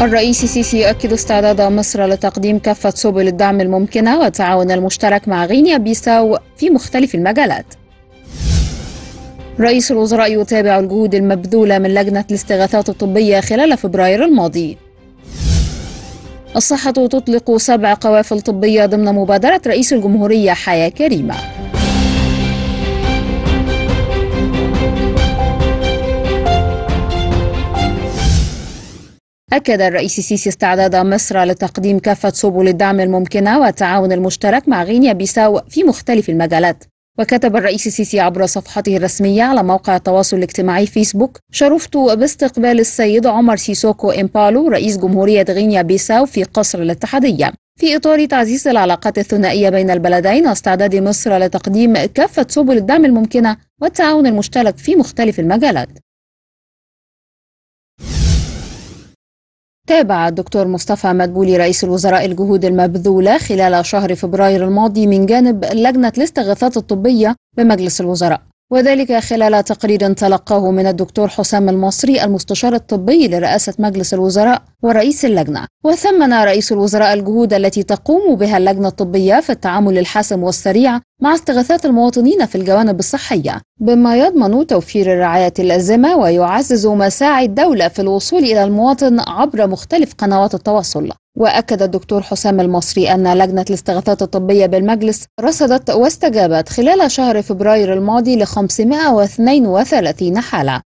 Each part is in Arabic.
الرئيس السيسي يؤكد استعداد مصر لتقديم كافة سبل الدعم الممكنة والتعاون المشترك مع غينيا بيساو في مختلف المجالات. رئيس الوزراء يتابع الجهود المبذولة من لجنة الاستغاثات الطبية خلال فبراير الماضي. الصحة تطلق سبع قوافل طبية ضمن مبادرة رئيس الجمهورية حياة كريمة. أكد الرئيس السيسي استعداد مصر لتقديم كافة سبل الدعم الممكنة والتعاون المشترك مع غينيا بيساو في مختلف المجالات. وكتب الرئيس السيسي عبر صفحته الرسمية على موقع التواصل الاجتماعي فيسبوك شرفت باستقبال السيد عمر سيسوكو إمبالو رئيس جمهورية غينيا بيساو في قصر الاتحادية. في إطار تعزيز العلاقات الثنائية بين البلدين واستعداد مصر لتقديم كافة سبل الدعم الممكنة والتعاون المشترك في مختلف المجالات. تابع الدكتور مصطفى مدبولي رئيس الوزراء الجهود المبذولة خلال شهر فبراير الماضي من جانب لجنة الاستغاثات الطبية بمجلس الوزراء. وذلك خلال تقرير تلقاه من الدكتور حسام المصري المستشار الطبي لرئاسة مجلس الوزراء ورئيس اللجنة. وثمن رئيس الوزراء الجهود التي تقوم بها اللجنة الطبية في التعامل الحاسم والسريع مع استغاثات المواطنين في الجوانب الصحية بما يضمن توفير الرعاية اللازمة ويعزز مساعي الدولة في الوصول إلى المواطن عبر مختلف قنوات التواصل. وأكد الدكتور حسام المصري أن لجنة الاستغاثات الطبية بالمجلس رصدت واستجابت خلال شهر فبراير الماضي ل 532 حالة.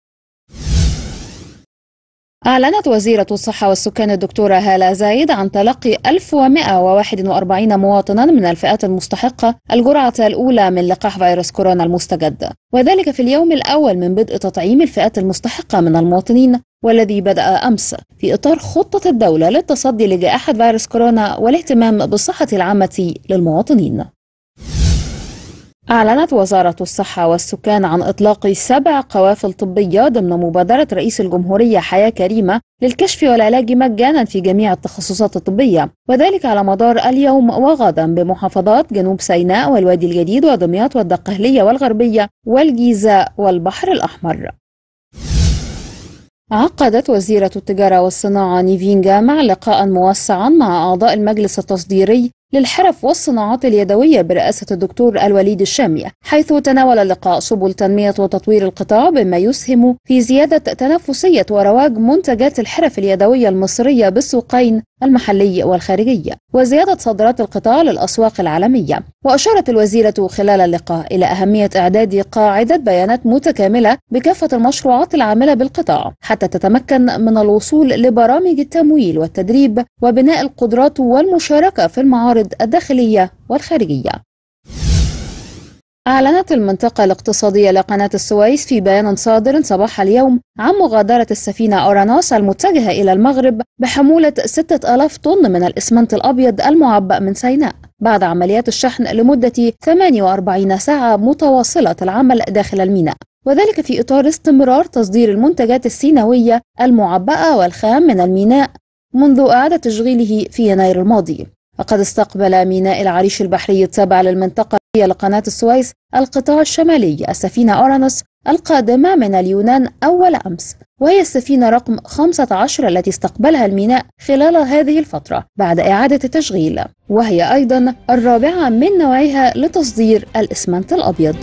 أعلنت وزيرة الصحة والسكان الدكتورة هالة زايد عن تلقي 1141 مواطنا من الفئات المستحقة الجرعة الأولى من لقاح فيروس كورونا المستجد. وذلك في اليوم الأول من بدء تطعيم الفئات المستحقة من المواطنين والذي بدأ أمس في إطار خطة الدولة للتصدي لجائحة فيروس كورونا والاهتمام بالصحة العامة للمواطنين. أعلنت وزارة الصحة والسكان عن إطلاق سبع قوافل طبية ضمن مبادرة رئيس الجمهورية حياة كريمة للكشف والعلاج مجانا في جميع التخصصات الطبية وذلك على مدار اليوم وغدا بمحافظات جنوب سيناء والوادي الجديد ودمياط والدقهلية والغربية والجيزة والبحر الأحمر. عقدت وزيرة التجارة والصناعة نيفين جامع لقاء موسعا مع أعضاء المجلس التصديري للحرف والصناعات اليدوية برئاسة الدكتور الوليد الشامية حيث تناول اللقاء سبل تنمية وتطوير القطاع بما يسهم في زيادة تنافسية ورواج منتجات الحرف اليدوية المصرية بالسوقين المحلي والخارجي وزيادة صادرات القطاع للأسواق العالمية. وأشارت الوزيرة خلال اللقاء إلى أهمية إعداد قاعدة بيانات متكاملة بكافة المشروعات العاملة بالقطاع حتى تتمكن من الوصول لبرامج التمويل والتدريب وبناء القدرات والمشاركة في المعارض الداخلية والخارجية. أعلنت المنطقة الاقتصادية لقناة السويس في بيان صادر صباح اليوم عن مغادرة السفينة أورانوس المتجهة إلى المغرب بحمولة 6000 طن من الإسمنت الأبيض المعبأ من سيناء. بعد عمليات الشحن لمدة 48 ساعة متواصلة العمل داخل الميناء. وذلك في إطار استمرار تصدير المنتجات السيناوية المعبأة والخام من الميناء منذ إعادة تشغيله في يناير الماضي. وقد استقبل ميناء العريش البحري التابع للمنطقة لقناة السويس القطاع الشمالي السفينة أورانوس القادمة من اليونان أول أمس وهي السفينة رقم 15 التي استقبلها الميناء خلال هذه الفترة بعد إعادة التشغيل وهي أيضا الرابعة من نوعها لتصدير الإسمنت الأبيض.